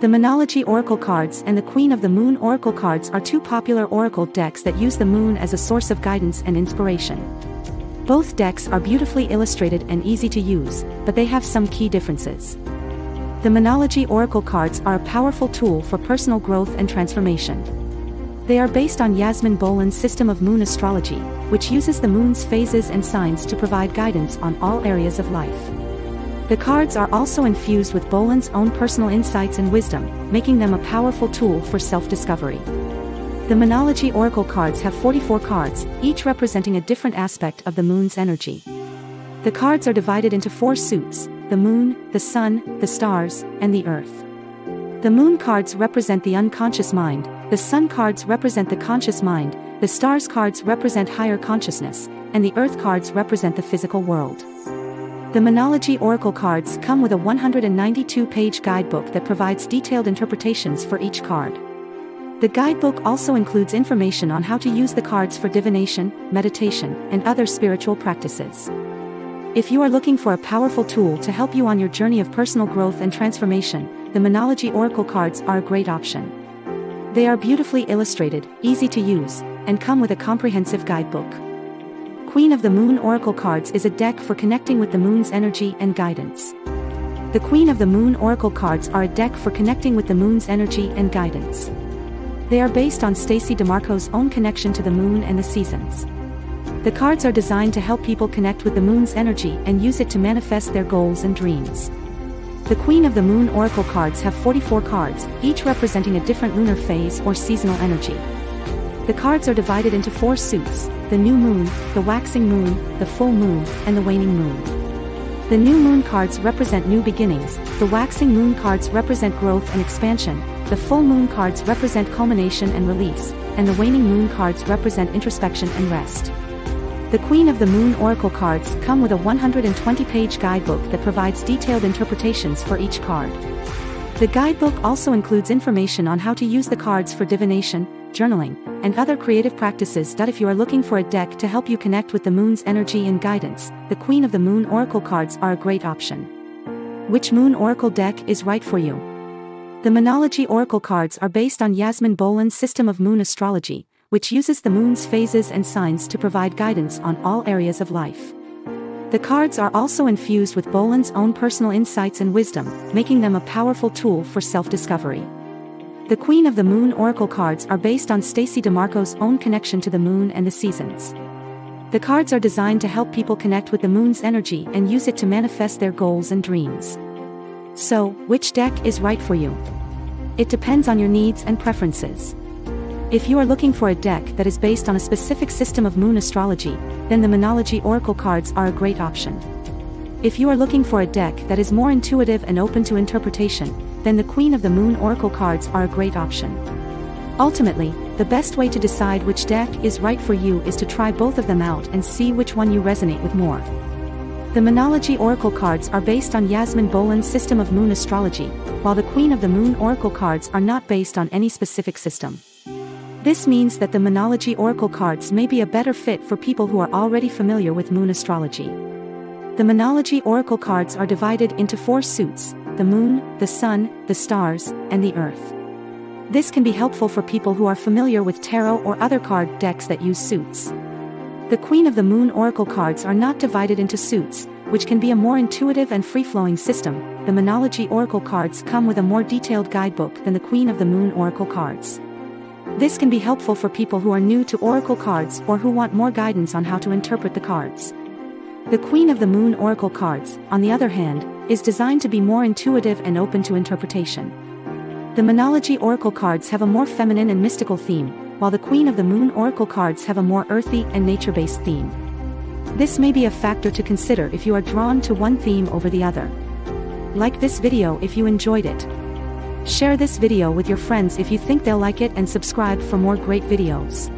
The Moonology Oracle cards and the Queen of the Moon Oracle cards are two popular oracle decks that use the moon as a source of guidance and inspiration. Both decks are beautifully illustrated and easy to use, but they have some key differences. The Moonology Oracle cards are a powerful tool for personal growth and transformation. They are based on Yasmin Boland's system of moon astrology, which uses the moon's phases and signs to provide guidance on all areas of life. The cards are also infused with Boland's own personal insights and wisdom, making them a powerful tool for self-discovery. The Moonology Oracle cards have 44 cards, each representing a different aspect of the moon's energy. The cards are divided into four suits, the moon, the sun, the stars, and the earth. The moon cards represent the unconscious mind, the sun cards represent the conscious mind, the stars cards represent higher consciousness, and the earth cards represent the physical world. The Moonology Oracle cards come with a 192-page guidebook that provides detailed interpretations for each card. The guidebook also includes information on how to use the cards for divination, meditation, and other spiritual practices. If you are looking for a powerful tool to help you on your journey of personal growth and transformation, the Moonology Oracle cards are a great option. They are beautifully illustrated, easy to use, and come with a comprehensive guidebook. Queen of the Moon Oracle cards is a deck for connecting with the moon's energy and guidance. The Queen of the Moon Oracle cards are a deck for connecting with the moon's energy and guidance. They are based on Stacey Demarco's own connection to the moon and the seasons. The cards are designed to help people connect with the moon's energy and use it to manifest their goals and dreams. The Queen of the Moon Oracle cards have 44 cards, each representing a different lunar phase or seasonal energy. The cards are divided into four suits, the new moon, the waxing moon, the full moon, and the waning moon. The new moon cards represent new beginnings, the waxing moon cards represent growth and expansion, the full moon cards represent culmination and release, and the waning moon cards represent introspection and rest. The Queen of the Moon Oracle cards come with a 120-page guidebook that provides detailed interpretations for each card. The guidebook also includes information on how to use the cards for divination, journaling, and other creative practices. If you are looking for a deck to help you connect with the moon's energy and guidance, the Queen of the Moon Oracle cards are a great option. Which Moon Oracle deck is right for you? The Moonology Oracle cards are based on Yasmin Boland's system of moon astrology, which uses the moon's phases and signs to provide guidance on all areas of life. The cards are also infused with Boland's own personal insights and wisdom, making them a powerful tool for self-discovery. The Queen of the Moon Oracle cards are based on Stacey Demarco's own connection to the moon and the seasons. The cards are designed to help people connect with the moon's energy and use it to manifest their goals and dreams. So, which deck is right for you? It depends on your needs and preferences. If you are looking for a deck that is based on a specific system of moon astrology, then the Moonology Oracle cards are a great option. If you are looking for a deck that is more intuitive and open to interpretation, then the Queen of the Moon Oracle cards are a great option. Ultimately, the best way to decide which deck is right for you is to try both of them out and see which one you resonate with more. The Moonology Oracle cards are based on Yasmin Boland's system of moon astrology, while the Queen of the Moon Oracle cards are not based on any specific system. This means that the Moonology Oracle cards may be a better fit for people who are already familiar with moon astrology. The Moonology Oracle cards are divided into four suits, the moon, the sun, the stars, and the earth. This can be helpful for people who are familiar with tarot or other card decks that use suits. The Queen of the Moon Oracle cards are not divided into suits, which can be a more intuitive and free-flowing system. The Moonology Oracle cards come with a more detailed guidebook than the Queen of the Moon Oracle cards. This can be helpful for people who are new to Oracle cards or who want more guidance on how to interpret the cards. The Queen of the Moon Oracle cards, on the other hand, is designed to be more intuitive and open to interpretation. The Moonology Oracle cards have a more feminine and mystical theme, while the Queen of the Moon Oracle cards have a more earthy and nature-based theme. This may be a factor to consider if you are drawn to one theme over the other. Like this video if you enjoyed it. Share this video with your friends if you think they'll like it and subscribe for more great videos.